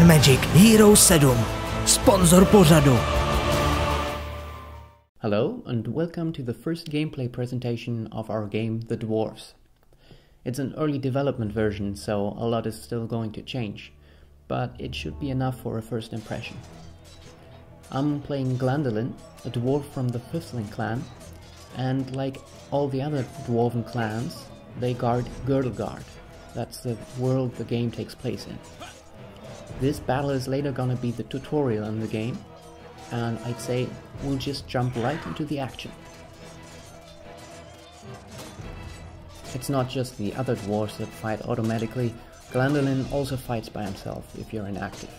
and Magic Hero 7, sponzor pořadu. Hello and welcome to the first gameplay presentation of our game The Dwarves. It's an early development version, so a lot is still going to change, but it should be enough for a first impression. I'm playing Glandallin, a dwarf from the Fifthling clan, and like all the other dwarven clans, they guard Girdlegard. That's the world the game takes place in. This battle is later gonna be the tutorial in the game, and I'd say we'll just jump right into the action. It's not just the other dwarves that fight automatically, Glandallin also fights by himself if you're inactive.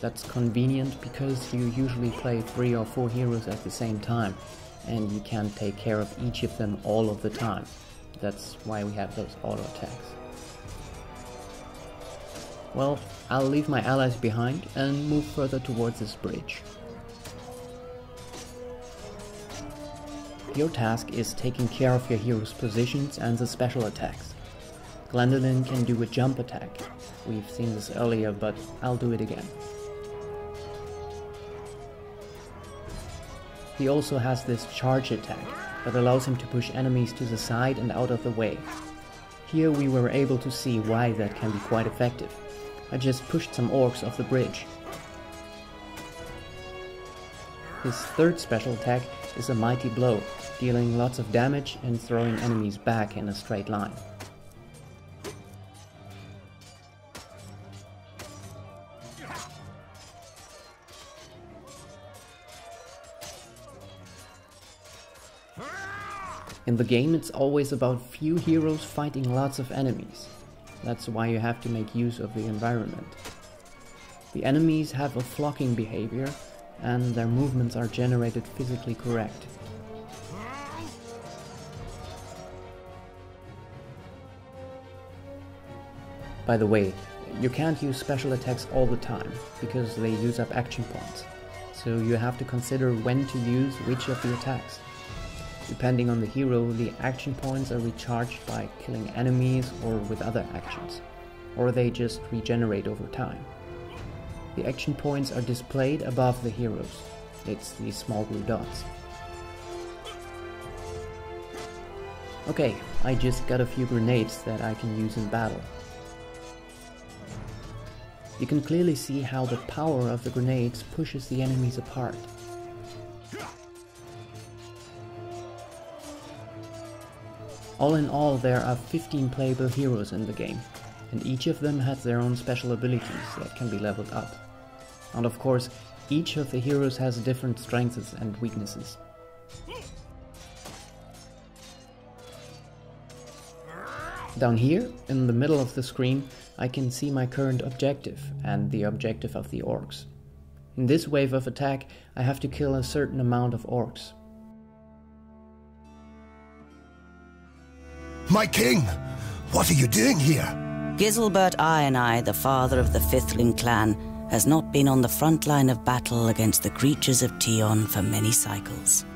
That's convenient because you usually play three or four heroes at the same time, and you can't take care of each of them all of the time. That's why we have those auto attacks. Well, I'll leave my allies behind and move further towards this bridge. Your task is taking care of your hero's positions and the special attacks. Glandallin can do a jump attack. We've seen this earlier, but I'll do it again. He also has this charge attack that allows him to push enemies to the side and out of the way. Here we were able to see why that can be quite effective. I just pushed some orcs off the bridge. His third special attack is a mighty blow, dealing lots of damage and throwing enemies back in a straight line. In the game it's always about few heroes fighting lots of enemies. That's why you have to make use of the environment. The enemies have a flocking behavior and their movements are generated physically correct. By the way, you can't use special attacks all the time, because they use up action points, so you have to consider when to use which of the attacks. Depending on the hero, the action points are recharged by killing enemies or with other actions, or they just regenerate over time. The action points are displayed above the heroes. It's these small blue dots. Okay, I just got a few grenades that I can use in battle. You can clearly see how the power of the grenades pushes the enemies apart. All in all, there are 15 playable heroes in the game, and each of them has their own special abilities that can be leveled up. And of course, each of the heroes has different strengths and weaknesses. Down here, in the middle of the screen, I can see my current objective and the objective of the orcs. In this wave of attack, I have to kill a certain amount of orcs. My king! What are you doing here? Giselbert Ironeye, the father of the Fifthling clan, has not been on the front line of battle against the creatures of Tion for many cycles.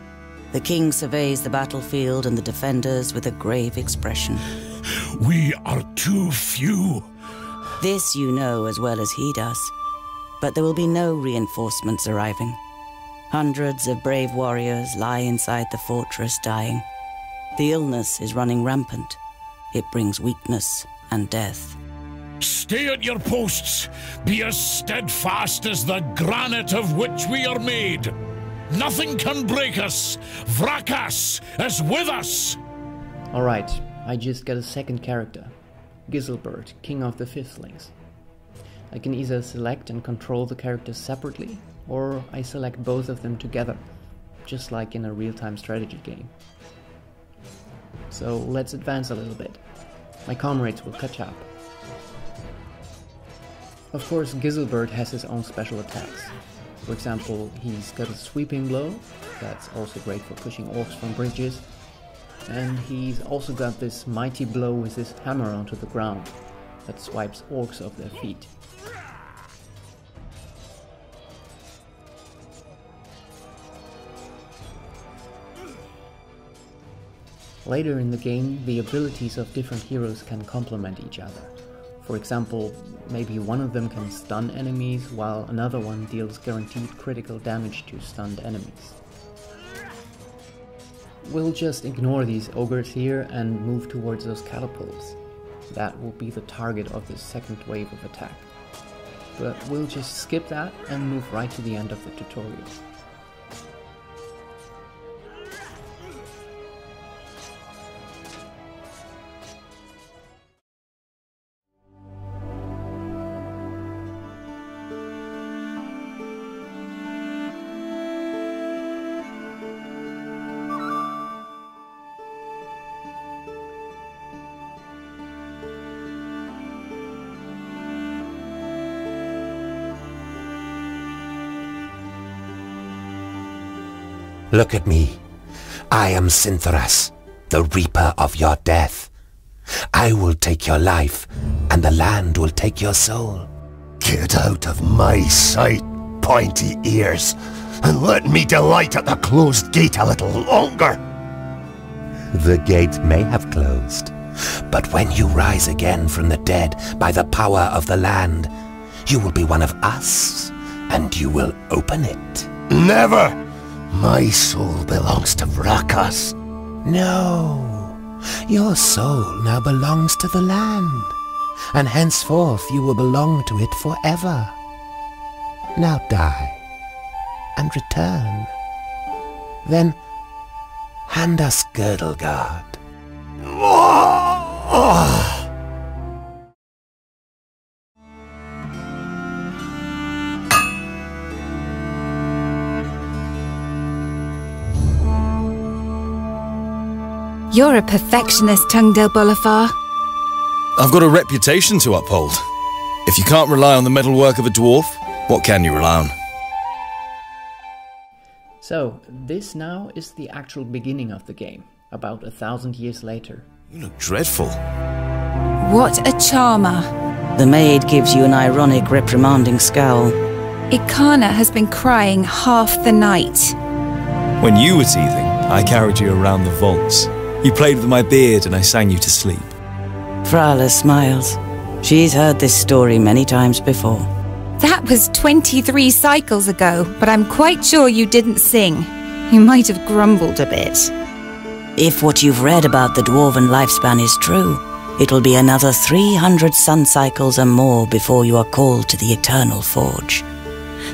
The king surveys the battlefield and the defenders with a grave expression. We are too few. This you know as well as he does. But there will be no reinforcements arriving. Hundreds of brave warriors lie inside the fortress dying. The illness is running rampant. It brings weakness and death. Stay at your posts. Be as steadfast as the granite of which we are made. Nothing can break us. Vraccas is with us. Alright, I just got a second character. Giselbert, King of the Fifthlings. I can either select and control the characters separately, or I select both of them together, just like in a real-time strategy game. So let's advance a little bit. My comrades will catch up. Of course, Giselbert has his own special attacks. For example, he's got a sweeping blow, that's also great for pushing orcs from bridges, and he's also got this mighty blow with his hammer onto the ground, that swipes orcs off their feet. Later in the game, the abilities of different heroes can complement each other. For example, maybe one of them can stun enemies while another one deals guaranteed critical damage to stunned enemies. We'll just ignore these ogres here and move towards those catapults. That will be the target of the second wave of attack. But we'll just skip that and move right to the end of the tutorial. Look at me. I am Sinthoras, the reaper of your death. I will take your life, and the land will take your soul. Get out of my sight, pointy ears, and let me delight at the closed gate a little longer. The gate may have closed, but when you rise again from the dead by the power of the land, you will be one of us, and you will open it. Never! My soul belongs to Vraccas. No, your soul now belongs to the land, and henceforth you will belong to it forever. Now die, and return. Then hand us Girdlegard. You're a perfectionist, Tungdil Bolofar. I've got a reputation to uphold. If you can't rely on the metalwork of a dwarf, what can you rely on? So, this now is the actual beginning of the game, about a thousand years later. You look dreadful. What a charmer. The maid gives you an ironic, reprimanding scowl. Ikana has been crying half the night. When you were teething, I carried you around the vaults. You played with my beard and I sang you to sleep. Frala smiles. She's heard this story many times before. That was 23 cycles ago, but I'm quite sure you didn't sing. You might have grumbled a bit. If what you've read about the dwarven lifespan is true, it'll be another 300 sun cycles and more before you are called to the Eternal Forge.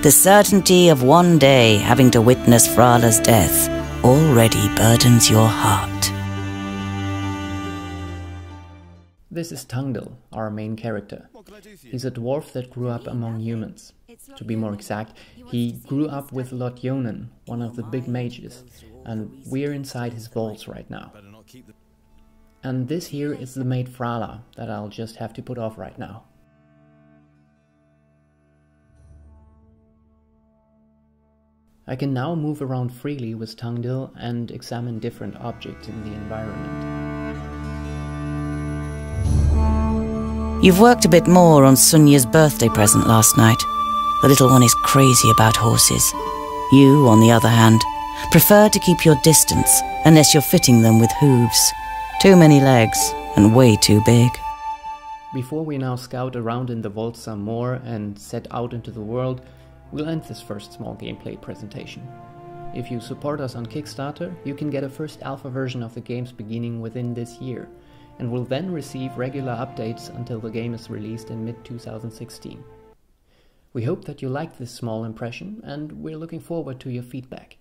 The certainty of one day having to witness Frala's death already burdens your heart. This is Tungdil, our main character. He's a dwarf that grew up among humans. To be more exact, he grew up with Lot-Ionan, one of the big mages, and we're inside his vaults right now. And this here is the maid Frala that I'll just have to put off right now. I can now move around freely with Tungdil and examine different objects in the environment. You've worked a bit more on Sunja's birthday present last night. The little one is crazy about horses. You, on the other hand, prefer to keep your distance unless you're fitting them with hooves. Too many legs and way too big. Before we now scout around in the vault some more and set out into the world, we'll end this first small gameplay presentation. If you support us on Kickstarter, you can get a first alpha version of the games beginning within this year, and will then receive regular updates until the game is released in mid 2016. We hope that you liked this small impression, and we're looking forward to your feedback.